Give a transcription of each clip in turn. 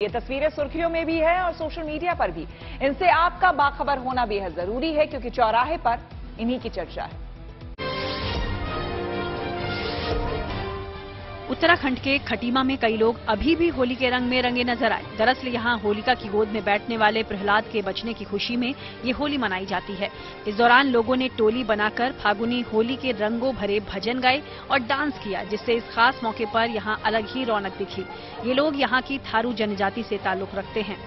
ये तस्वीरें सुर्खियों में भी है और सोशल मीडिया पर भी। इनसे आपका बाखबर होना बेहद ज़रूरी है, क्योंकि चौराहे पर इन्हीं की चर्चा है। उत्तराखंड के खटीमा में कई लोग अभी भी होली के रंग में रंगे नज़र आए दरअसल यहाँ होलिका की गोद में बैठने वाले प्रहलाद के बचने की खुशी में ये होली मनाई जाती है इस दौरान लोगों ने टोली बनाकर फागुनी होली के रंगों भरे भजन गाए और डांस किया जिससे इस खास मौके पर यहाँ अलग ही रौनक दिखी ये लोग यहाँ की थारू जनजाति से ताल्लुक रखते हैं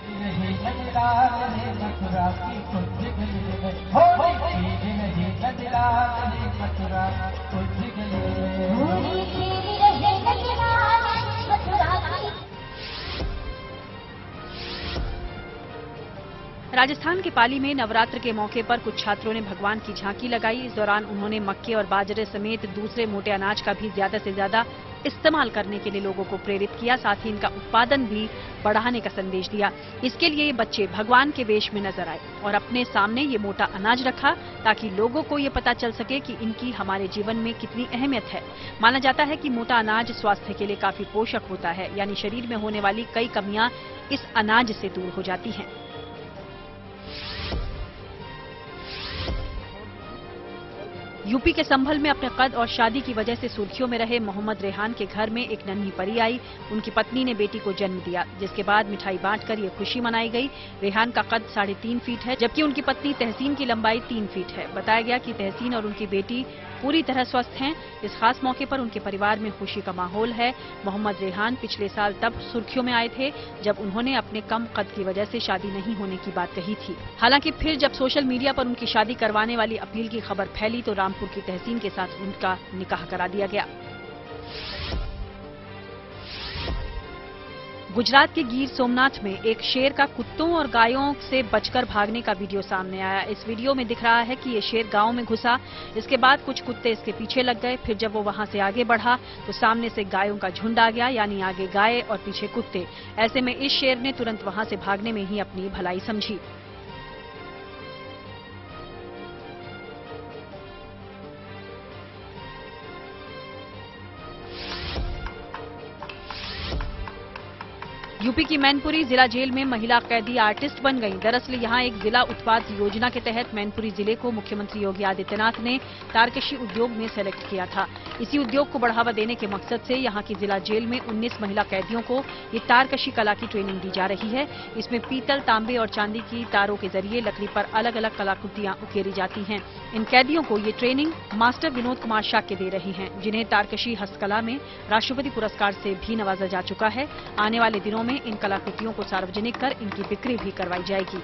राजस्थान के पाली में नवरात्र के मौके पर कुछ छात्रों ने भगवान की झांकी लगाई। इस दौरान उन्होंने मक्के और बाजरे समेत दूसरे मोटे अनाज का भी ज़्यादा से ज़्यादा इस्तेमाल करने के लिए लोगों को प्रेरित किया। साथ ही इनका उत्पादन भी बढ़ाने का संदेश दिया। इसके लिए ये बच्चे भगवान के वेश में नज़र आए और अपने सामने ये मोटा अनाज रखा ताकि लोगों को ये पता चल सके कि इनकी हमारे जीवन में कितनी अहमियत है। माना जाता है कि मोटा अनाज स्वास्थ्य के लिए काफ़ी पोषक होता है, यानी शरीर में होने वाली कई कमियाँ इस अनाज से दूर हो जाती हैं। यूपी के संभल में अपने कद और शादी की वजह से सुर्खियों में रहे मोहम्मद रेहान के घर में एक नन्ही परी आई। उनकी पत्नी ने बेटी को जन्म दिया, जिसके बाद मिठाई बांटकर ये खुशी मनाई गई। रेहान का कद साढ़े तीन फीट है, जबकि उनकी पत्नी तहसीन की लंबाई तीन फीट है। बताया गया कि तहसीन और उनकी बेटी पूरी तरह स्वस्थ हैं। इस खास मौके पर उनके परिवार में खुशी का माहौल है। मोहम्मद रेहान पिछले साल तब सुर्खियों में आए थे, जब उन्होंने अपने कम कद की वजह से शादी नहीं होने की बात कही थी। हालाँकि फिर जब सोशल मीडिया पर उनकी शादी करवाने वाली अपील की खबर फैली तो रामपुर की तहसीन के साथ उनका निकाह करा दिया गया। गुजरात के गिर सोमनाथ में एक शेर का कुत्तों और गायों से बचकर भागने का वीडियो सामने आया। इस वीडियो में दिख रहा है कि ये शेर गाँव में घुसा। इसके बाद कुछ कुत्ते इसके पीछे लग गए। फिर जब वो वहाँ से आगे बढ़ा तो सामने से गायों का झुंड आ गया, यानी आगे गाय और पीछे कुत्ते। ऐसे में इस शेर ने तुरंत वहाँ से भागने में ही अपनी भलाई समझी। यूपी की मैनपुरी जिला जेल में महिला कैदी आर्टिस्ट बन गई। दरअसल यहाँ एक जिला उत्पाद योजना के तहत मैनपुरी ज़िले को मुख्यमंत्री योगी आदित्यनाथ ने तारकशी उद्योग में सेलेक्ट किया था। इसी उद्योग को बढ़ावा देने के मकसद से यहाँ की जिला जेल में 19 महिला कैदियों को ये तारकशी कला की ट्रेनिंग दी जा रही है। इसमें पीतल, तांबे और चांदी की तारों के ज़रिए लकड़ी पर अलग अलग कलाकृतियाँ उकेरी जाती हैं। इन कैदियों को ये ट्रेनिंग मास्टर विनोद कुमार शाक्य दे रही हैं, जिन्हें तारकशी हस्तकला में राष्ट्रपति पुरस्कार से भी नवाजा जा चुका है। आने वाले दिनों में इन कलाकृतियों को सार्वजनिक कर इनकी बिक्री भी करवाई जाएगी।